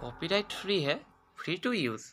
copyright free है free to use